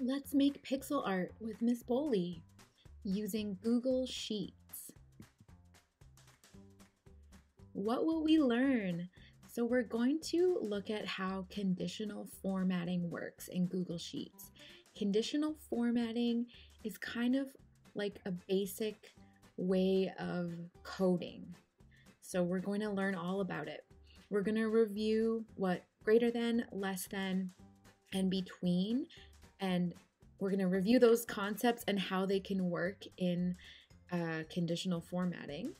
Let's make pixel art with Miss Boley using Google Sheets. What will we learn? So we're going to look at how conditional formatting works in Google Sheets. Conditional formatting is kind of like a basic way of coding. So we're going to learn all about it. We're going to review what greater than, less than, and between and we're going to review those concepts and how they can work in uh, conditional formatting.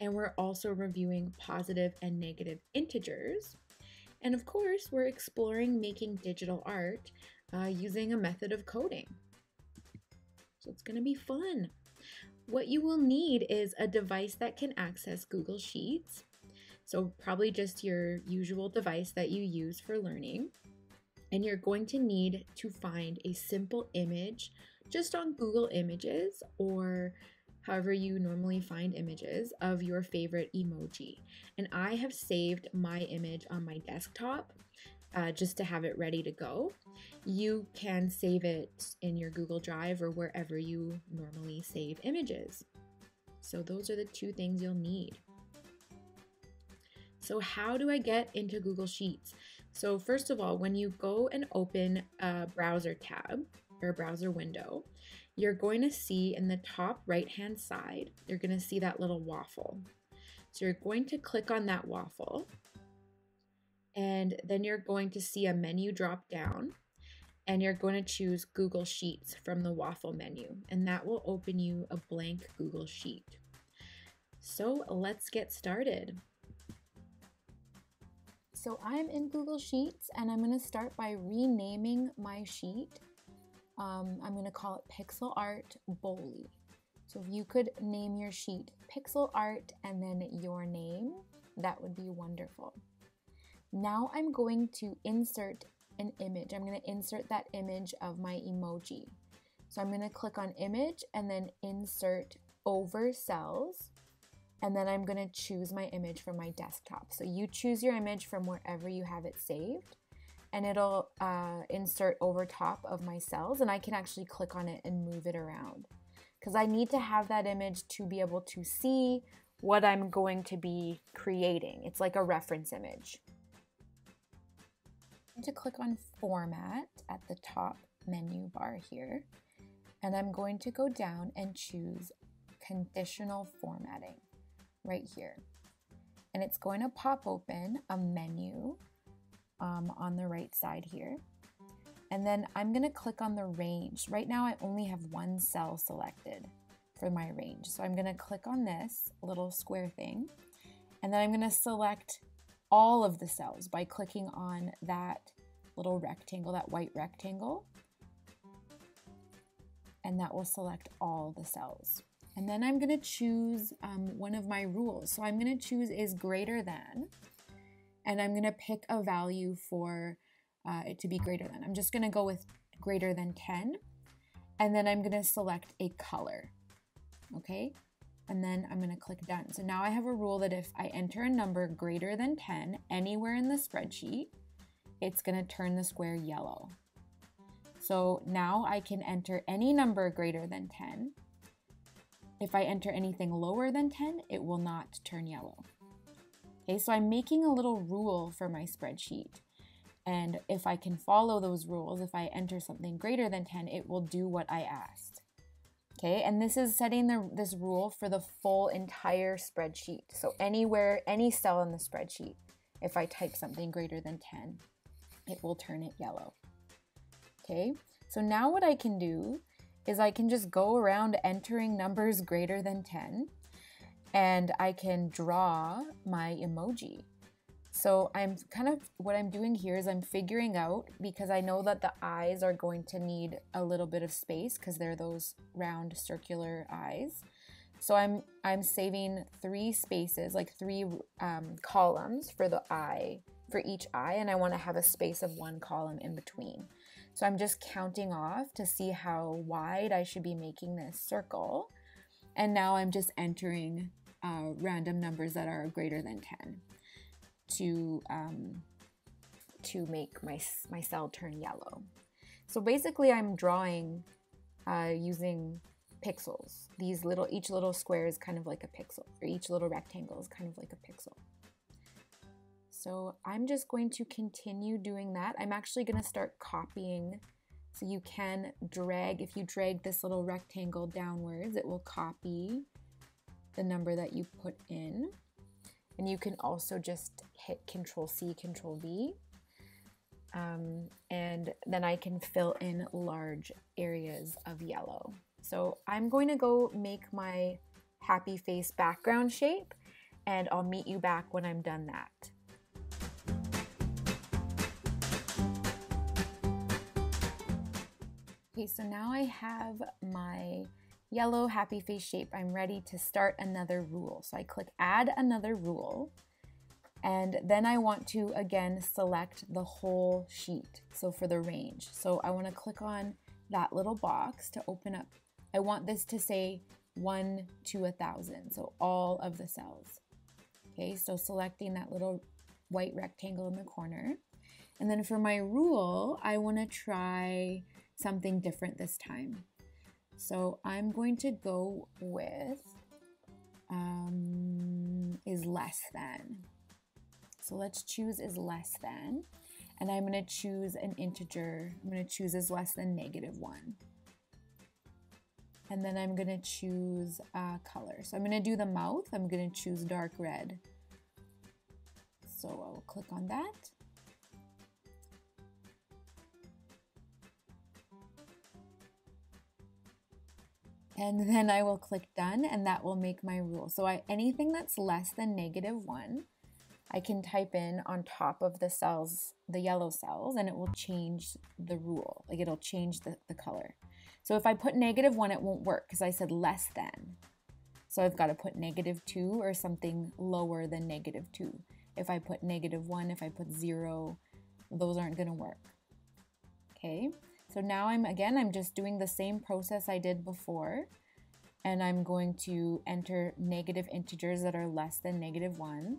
And we're also reviewing positive and negative integers. And of course, we're exploring making digital art uh, using a method of coding. So it's going to be fun. What you will need is a device that can access Google Sheets. So, probably just your usual device that you use for learning and you're going to need to find a simple image just on Google Images or however you normally find images of your favorite emoji. And I have saved my image on my desktop uh, just to have it ready to go. You can save it in your Google Drive or wherever you normally save images. So, those are the two things you'll need. So, how do I get into Google Sheets? So first of all, when you go and open a browser tab or a browser window, you're going to see in the top right hand side, you're going to see that little waffle. So you're going to click on that waffle and then you're going to see a menu drop down and you're going to choose Google Sheets from the waffle menu and that will open you a blank Google Sheet. So let's get started. So I'm in Google Sheets and I'm going to start by renaming my sheet. Um, I'm going to call it Pixel Art Boley. So if you could name your sheet Pixel Art and then your name, that would be wonderful. Now I'm going to insert an image. I'm going to insert that image of my emoji. So I'm going to click on image and then insert over cells and then I'm going to choose my image from my desktop. So you choose your image from wherever you have it saved and it'll uh, insert over top of my cells and I can actually click on it and move it around because I need to have that image to be able to see what I'm going to be creating. It's like a reference image. I'm going to click on format at the top menu bar here and I'm going to go down and choose conditional formatting right here. And it's going to pop open a menu um, on the right side here. And then I'm going to click on the range. Right now I only have one cell selected for my range. So I'm going to click on this little square thing. And then I'm going to select all of the cells by clicking on that little rectangle, that white rectangle. And that will select all the cells. And then I'm gonna choose um, one of my rules. So I'm gonna choose is greater than, and I'm gonna pick a value for uh, it to be greater than. I'm just gonna go with greater than 10, and then I'm gonna select a color, okay? And then I'm gonna click done. So now I have a rule that if I enter a number greater than 10 anywhere in the spreadsheet, it's gonna turn the square yellow. So now I can enter any number greater than 10 if I enter anything lower than 10, it will not turn yellow. Okay, so I'm making a little rule for my spreadsheet. And if I can follow those rules, if I enter something greater than 10, it will do what I asked. Okay, and this is setting the, this rule for the full entire spreadsheet. So anywhere, any cell in the spreadsheet, if I type something greater than 10, it will turn it yellow. Okay, so now what I can do is I can just go around entering numbers greater than 10 and I can draw my emoji. So I'm kind of what I'm doing here is I'm figuring out because I know that the eyes are going to need a little bit of space because they're those round circular eyes. So I'm I'm saving three spaces, like three um, columns for the eye for each eye, and I want to have a space of one column in between. So I'm just counting off to see how wide I should be making this circle. And now I'm just entering uh, random numbers that are greater than 10 to, um, to make my, my cell turn yellow. So basically I'm drawing uh, using pixels. These little, each little square is kind of like a pixel, or each little rectangle is kind of like a pixel. So I'm just going to continue doing that. I'm actually going to start copying. So you can drag, if you drag this little rectangle downwards, it will copy the number that you put in. And you can also just hit Control C, Control V. Um, and then I can fill in large areas of yellow. So I'm going to go make my happy face background shape and I'll meet you back when I'm done that. Okay, so now I have my yellow happy face shape. I'm ready to start another rule. So I click add another rule and then I want to again select the whole sheet. So for the range. So I want to click on that little box to open up. I want this to say one to a thousand. So all of the cells. Okay, so selecting that little white rectangle in the corner. And then for my rule, I want to try something different this time. So I'm going to go with um, is less than. So let's choose is less than. And I'm going to choose an integer. I'm going to choose is less than negative 1. And then I'm going to choose a color. So I'm going to do the mouth. I'm going to choose dark red. So I'll click on that. And then I will click done and that will make my rule. So I, anything that's less than negative one, I can type in on top of the cells, the yellow cells, and it will change the rule. Like it'll change the, the color. So if I put negative one, it won't work because I said less than. So I've got to put negative two or something lower than negative two. If I put negative one, if I put zero, those aren't going to work. Okay. So now I'm, again, I'm just doing the same process I did before. And I'm going to enter negative integers that are less than negative one.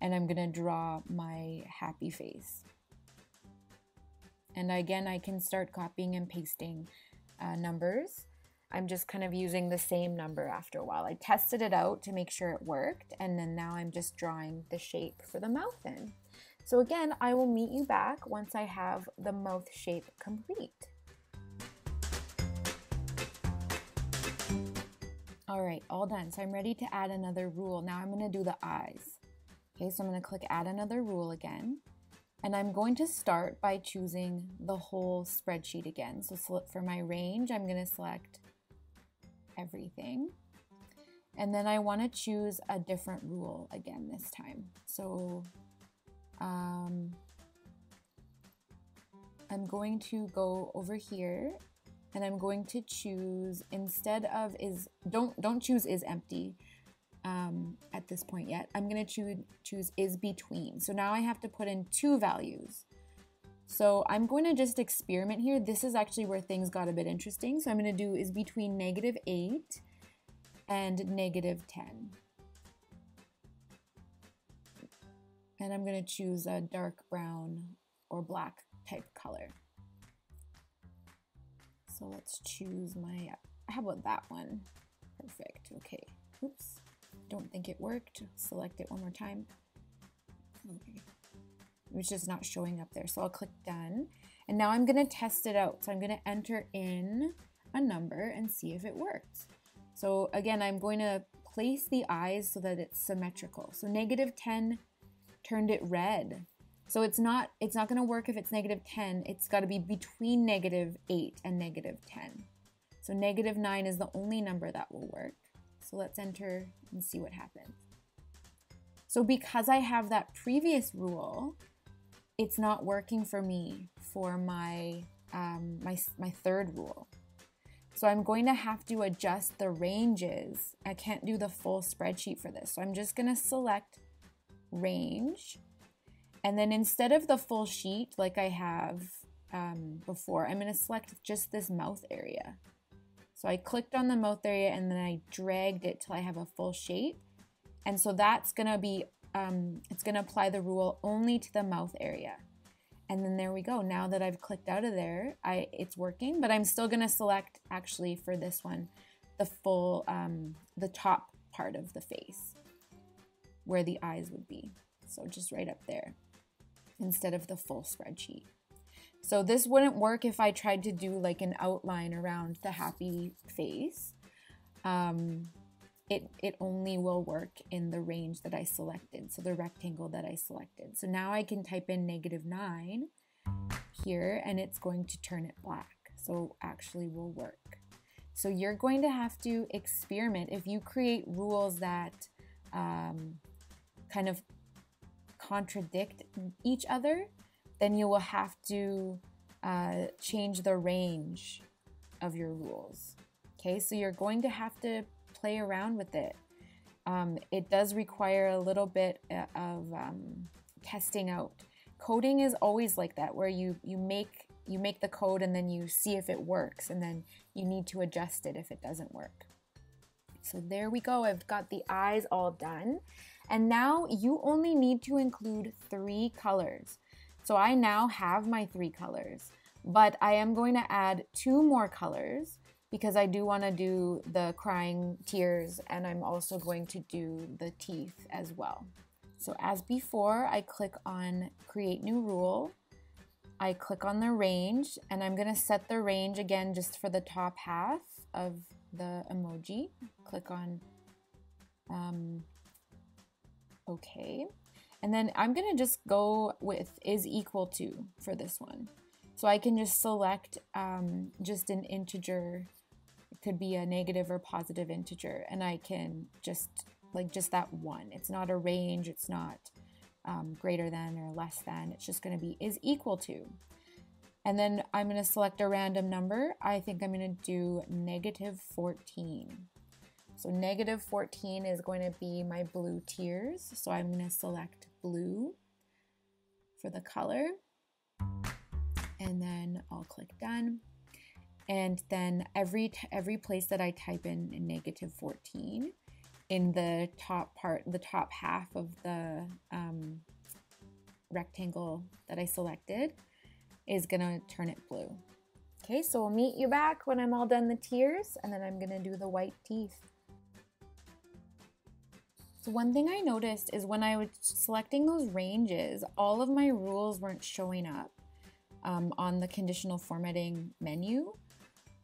And I'm gonna draw my happy face. And again, I can start copying and pasting uh, numbers. I'm just kind of using the same number after a while. I tested it out to make sure it worked, and then now I'm just drawing the shape for the mouth in. So again, I will meet you back once I have the mouth shape complete. All right, all done. So I'm ready to add another rule. Now I'm gonna do the eyes. Okay, so I'm gonna click add another rule again. And I'm going to start by choosing the whole spreadsheet again. So for my range, I'm gonna select everything. And then I wanna choose a different rule again this time. So um, I'm going to go over here and I'm going to choose instead of is don't don't choose is empty um, at this point yet. I'm going to choose choose is between. So now I have to put in two values. So I'm going to just experiment here. This is actually where things got a bit interesting. So I'm going to do is between negative 8 and negative 10. And I'm going to choose a dark brown or black type color. So let's choose my, how about that one? Perfect, okay. Oops, don't think it worked. Select it one more time. Okay, it's just not showing up there. So I'll click done. And now I'm gonna test it out. So I'm gonna enter in a number and see if it works. So again, I'm going to place the eyes so that it's symmetrical. So negative 10 turned it red. So it's not it's not going to work if it's negative 10. It's got to be between negative 8 and negative 10. So negative 9 is the only number that will work. So let's enter and see what happens. So because I have that previous rule, it's not working for me for my um, my, my third rule. So I'm going to have to adjust the ranges. I can't do the full spreadsheet for this. So I'm just going to select range. And then instead of the full sheet like I have um, before, I'm going to select just this mouth area. So I clicked on the mouth area and then I dragged it till I have a full shape. And so that's going to be, um, it's going to apply the rule only to the mouth area. And then there we go. Now that I've clicked out of there, I it's working, but I'm still gonna select actually for this one, the full, um, the top part of the face where the eyes would be. So just right up there instead of the full spreadsheet. So this wouldn't work if I tried to do like an outline around the happy face. Um, it, it only will work in the range that I selected, so the rectangle that I selected. So now I can type in negative 9 here and it's going to turn it black. So actually will work. So you're going to have to experiment. If you create rules that um, kind of contradict each other, then you will have to uh, change the range of your rules. Okay, so you're going to have to play around with it. Um, it does require a little bit uh, of um, testing out. Coding is always like that, where you you make you make the code and then you see if it works, and then you need to adjust it if it doesn't work. So there we go. I've got the eyes all done. And now you only need to include three colors. So I now have my three colors, but I am going to add two more colors because I do want to do the crying tears and I'm also going to do the teeth as well. So as before, I click on create new rule. I click on the range and I'm going to set the range again just for the top half of the emoji. Click on um, okay. And then I'm gonna just go with is equal to for this one. So I can just select um, just an integer. It could be a negative or positive integer. And I can just like just that one. It's not a range. It's not um, greater than or less than. It's just gonna be is equal to. And then I'm gonna select a random number. I think I'm gonna do negative 14. So negative 14 is going to be my blue tears. So I'm going to select blue for the color. And then I'll click done. And then every, every place that I type in negative 14 in the top part, the top half of the um, rectangle that I selected is going to turn it blue. Okay, so we'll meet you back when I'm all done the tears and then I'm going to do the white teeth. So one thing I noticed is when I was selecting those ranges, all of my rules weren't showing up um, on the conditional formatting menu.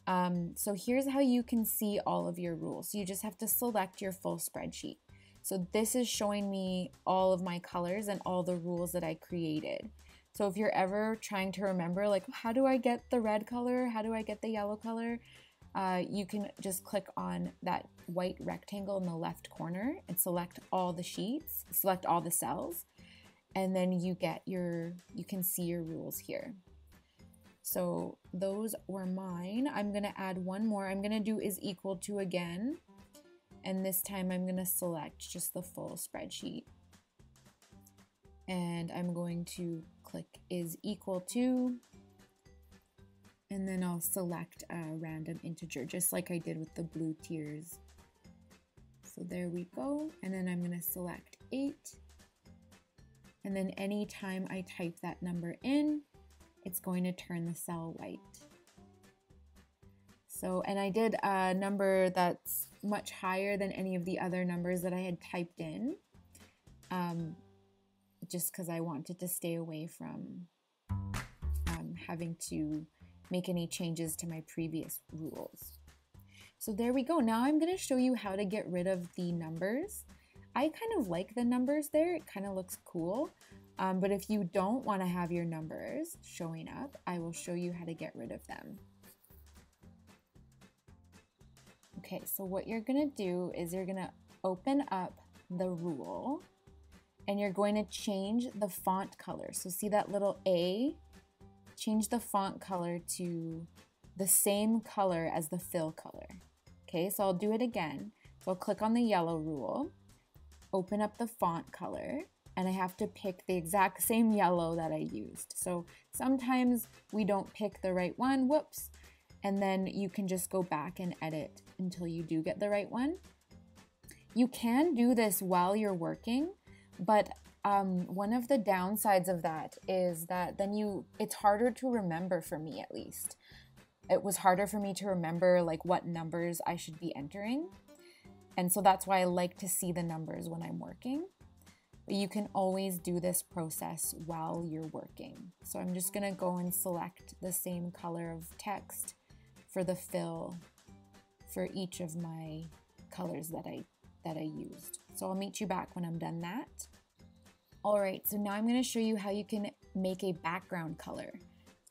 Um, so here's how you can see all of your rules. So you just have to select your full spreadsheet. So this is showing me all of my colors and all the rules that I created. So if you're ever trying to remember, like, how do I get the red color? How do I get the yellow color? Uh, you can just click on that white rectangle in the left corner and select all the sheets, select all the cells, and then you get your, you can see your rules here. So those were mine. I'm gonna add one more. I'm gonna do is equal to again. And this time I'm gonna select just the full spreadsheet. And I'm going to click is equal to and then I'll select a random integer just like I did with the blue tears. So there we go. And then I'm going to select 8. And then anytime I type that number in, it's going to turn the cell white. So, and I did a number that's much higher than any of the other numbers that I had typed in, um, just because I wanted to stay away from um, having to make any changes to my previous rules. So there we go. Now I'm going to show you how to get rid of the numbers. I kind of like the numbers there. It kind of looks cool. Um, but if you don't want to have your numbers showing up, I will show you how to get rid of them. Okay, so what you're going to do is you're going to open up the rule and you're going to change the font color. So see that little A change the font color to the same color as the fill color. Okay, so I'll do it again. So I'll click on the yellow rule, open up the font color, and I have to pick the exact same yellow that I used. So sometimes we don't pick the right one, whoops, and then you can just go back and edit until you do get the right one. You can do this while you're working, but um, one of the downsides of that is that then you it's harder to remember for me at least. It was harder for me to remember like what numbers i should be entering. And so that's why i like to see the numbers when i'm working. But you can always do this process while you're working. So i'm just going to go and select the same color of text for the fill for each of my colors that i that i used. So i'll meet you back when i'm done that all right, so now I'm gonna show you how you can make a background color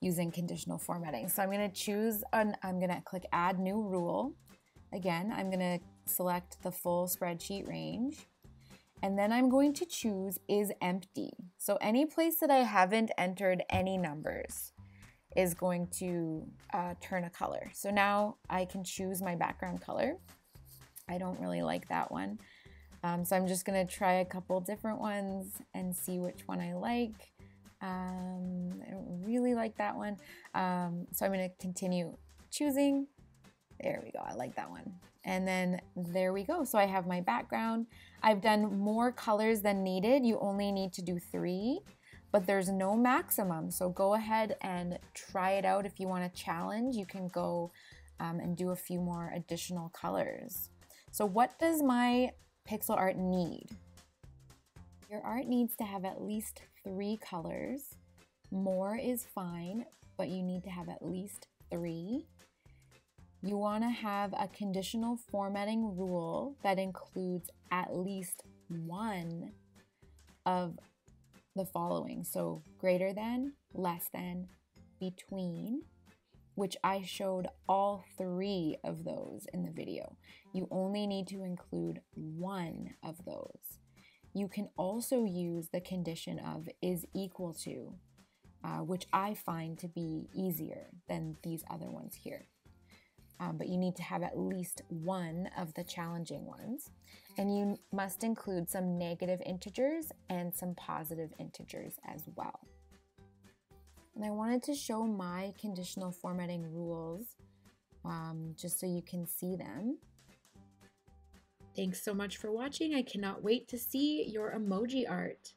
using conditional formatting. So I'm gonna choose, an, I'm gonna click add new rule. Again, I'm gonna select the full spreadsheet range. And then I'm going to choose is empty. So any place that I haven't entered any numbers is going to uh, turn a color. So now I can choose my background color. I don't really like that one. Um, so I'm just gonna try a couple different ones and see which one I like. Um, I don't really like that one. Um, so I'm gonna continue choosing. There we go, I like that one. And then there we go. So I have my background. I've done more colors than needed. You only need to do three, but there's no maximum. So go ahead and try it out. If you want a challenge, you can go um, and do a few more additional colors. So what does my pixel art need? Your art needs to have at least three colors. More is fine, but you need to have at least three. You want to have a conditional formatting rule that includes at least one of the following. So greater than, less than, between, which I showed all three of those in the video. You only need to include one of those. You can also use the condition of is equal to, uh, which I find to be easier than these other ones here. Um, but you need to have at least one of the challenging ones. And you must include some negative integers and some positive integers as well. And I wanted to show my conditional formatting rules um, just so you can see them. Thanks so much for watching. I cannot wait to see your emoji art.